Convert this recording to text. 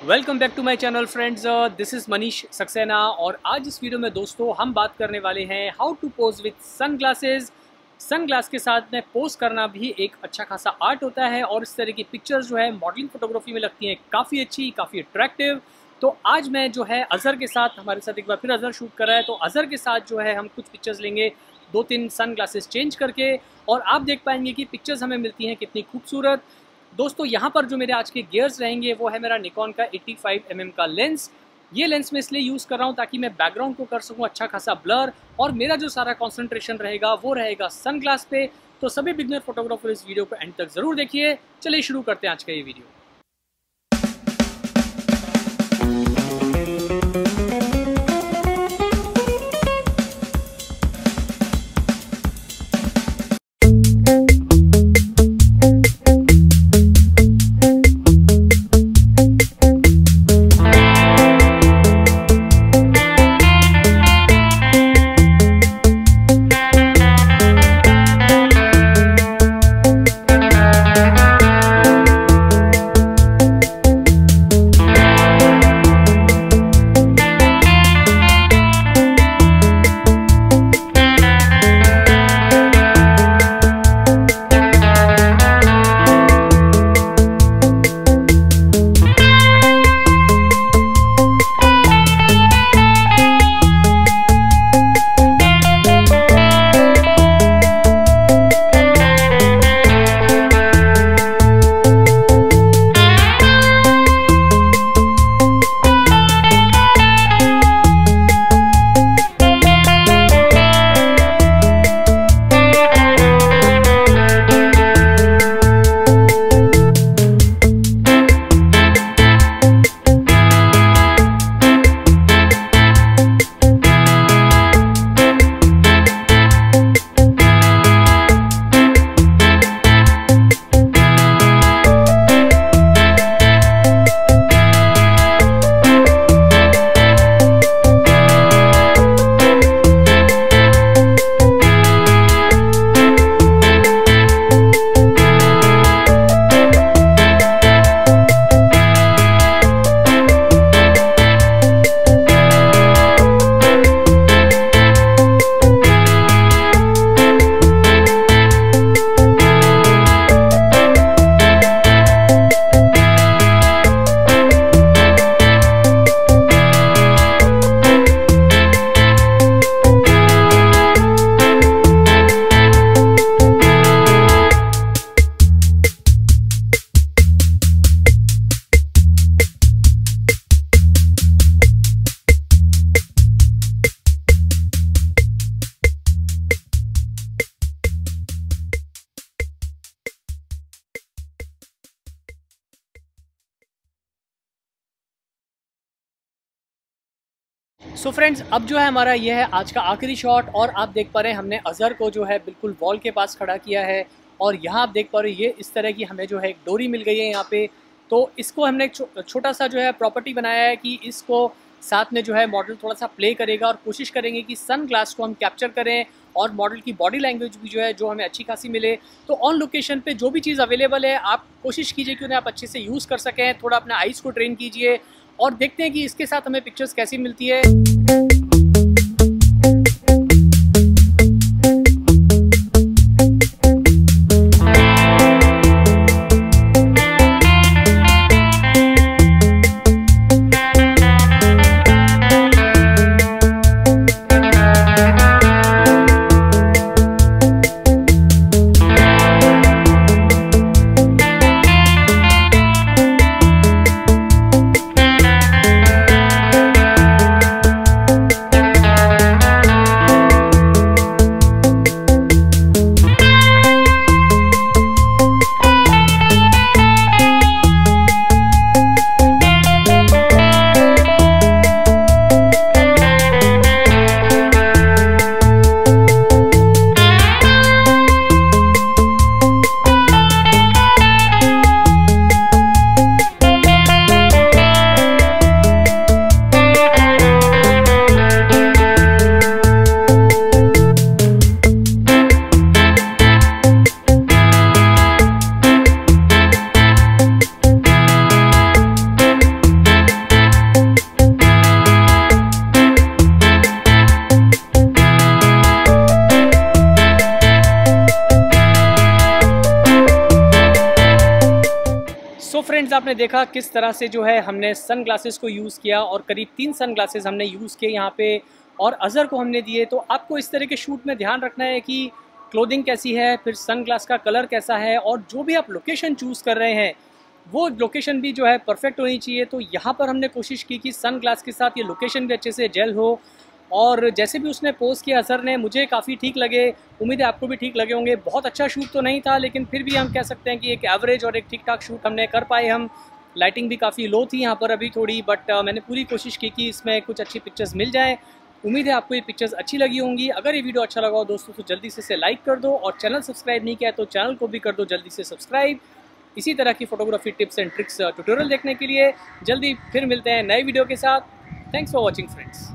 Welcome back to my channel friends this is Manish Saxena और आज इस video में दोस्तों हम बात करने वाले हैं how to pose with sunglasses sunglass के साथ में पोज करना भी एक अच्छा खासा आर्ट होता है और इस तरह की पिक्चर्स जो है मॉडलिंग फोटोग्राफी में लगती हैं काफ़ी अच्छी, काफ़ी अट्रैक्टिव तो आज मैं जो है अज़हर के साथ हमारे साथ एक बार फिर अज़हर शूट कर रहा है। तो अज़हर के साथ जो है हम कुछ पिक्चर्स लेंगे दो तीन सन ग्लासेस चेंज करके और आप देख पाएँगे कि पिक्चर्स हमें मिलती हैं कितनी खूबसूरत। दोस्तों, यहाँ पर जो मेरे आज के गियर्स रहेंगे, वो है मेरा निकॉन का 85 फाइव mm का लेंस ये लेंस मैं इसलिए यूज़ कर रहा हूँ ताकि मैं बैकग्राउंड को कर सकूँ अच्छा खासा ब्लर और मेरा जो सारा कॉन्सेंट्रेशन रहेगा, वो रहेगा सन ग्लास पे। तो सभी बिगनर फोटोग्राफर इस वीडियो को एंड तक ज़रूर देखिए। चलिए शुरू करते हैं आज का ये वीडियो सो so फ्रेंड्स अब जो है हमारा ये है आज का आखिरी शॉट और आप देख पा रहे हैं हमने अज़हर को जो है बिल्कुल वॉल के पास खड़ा किया है और यहाँ आप देख पा रहे हैं ये इस तरह की हमें जो है एक डोरी मिल गई है यहाँ पे। तो इसको हमने एक छो, छोटा सा जो है प्रॉपर्टी बनाया है कि इसको साथ में जो है मॉडल थोड़ा सा प्ले करेगा और कोशिश करेंगे कि सन ग्लास को हम कैप्चर करें और मॉडल की बॉडी लैंग्वेज भी जो है जो हमें अच्छी खासी मिले। तो ऑन लोकेशन पे जो भी चीज़ अवेलेबल है आप कोशिश कीजिए कि उन्हें आप अच्छे से यूज़ कर सकें थोड़ा अपने आइज़ को ट्रेन कीजिए। और देखते हैं कि इसके साथ हमें पिक्चर्स कैसी मिलती है। आपने देखा किस तरह से जो है हमने सन ग्लासेस को यूज़ किया और करीब तीन सन ग्लासेस हमने यूज़ किए यहाँ पे और अज़र को हमने दिए। तो आपको इस तरह के शूट में ध्यान रखना है कि क्लोथिंग कैसी है, फिर सन ग्लास का कलर कैसा है और जो भी आप लोकेशन चूज़ कर रहे हैं, वो लोकेशन भी जो है परफेक्ट होनी चाहिए। तो यहाँ पर हमने कोशिश की कि सन ग्लास के साथ ये लोकेशन भी अच्छे से जेल हो। और जैसे भी उसने पोस्ट किया असर ने मुझे काफ़ी ठीक लगे, उम्मीद है आपको भी ठीक लगे होंगे। बहुत अच्छा शूट तो नहीं था, लेकिन फिर भी हम कह सकते हैं कि एक एवरेज और एक ठीक ठाक शूट हमने कर पाए हम। लाइटिंग भी काफ़ी लो थी यहाँ पर अभी थोड़ी बट मैंने पूरी कोशिश की कि इसमें कुछ अच्छी पिक्चर्स मिल जाएँ। उम्मीद है आपको ये पिक्चर्स अच्छी लगी होंगी। अगर ये वीडियो अच्छा लगा हो दोस्तों तो जल्दी से इसे लाइक कर दो और चैनल सब्सक्राइब नहीं किया तो चैनल को भी कर दो जल्दी से सब्सक्राइब इसी तरह की photography tips and tricks tutorial देखने के लिए जल्दी फिर मिलते हैं नए वीडियो के साथ। Thanks for watching friends